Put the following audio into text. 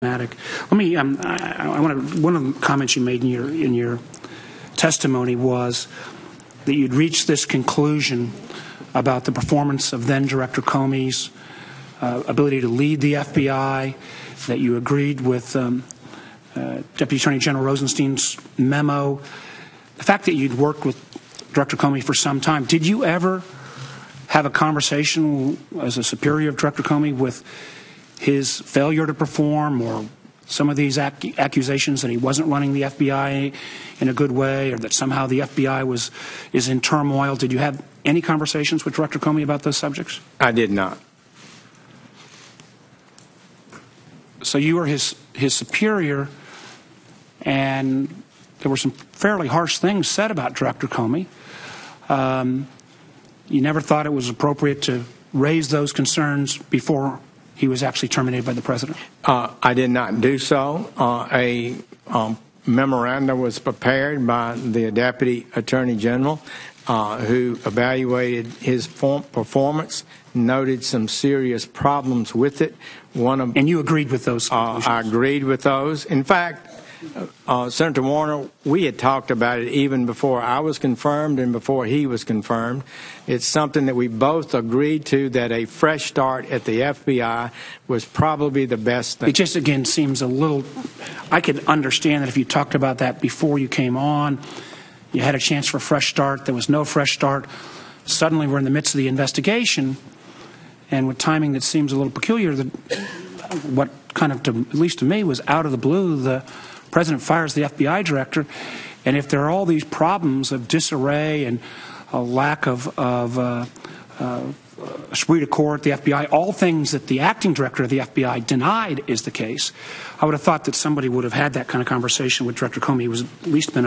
Let me. Um, I, I want to. One of the comments you made in your in your testimony was that you'd reached this conclusion about the performance of then Director Comey's uh, ability to lead the FBI. That you agreed with um, uh, Deputy Attorney General Rosenstein's memo. The fact that you'd worked with Director Comey for some time. Did you ever have a conversation as a superior of Director Comey with? His failure to perform or some of these ac accusations that he wasn't running the FBI in a good way or that somehow the FBI was is in turmoil. Did you have any conversations with Director Comey about those subjects? I did not. So you were his his superior, and there were some fairly harsh things said about Director Comey. Um, you never thought it was appropriate to raise those concerns before he was actually terminated by the president? Uh, I did not do so. Uh, a um, memorandum was prepared by the deputy attorney general uh, who evaluated his performance, noted some serious problems with it. One of, and you agreed with those uh, I agreed with those. In fact, uh, Senator Warner, we had talked about it even before I was confirmed and before he was confirmed. It's something that we both agreed to that a fresh start at the FBI was probably the best thing. It just again seems a little. I could understand that if you talked about that before you came on, you had a chance for a fresh start. There was no fresh start. Suddenly, we're in the midst of the investigation, and with timing that seems a little peculiar, that what kind of, to, at least to me, was out of the blue. The president fires the FBI director, and if there are all these problems of disarray and a lack of, of uh, uh, corps at the FBI, all things that the acting director of the FBI denied is the case, I would have thought that somebody would have had that kind of conversation with Director Comey. He was at least been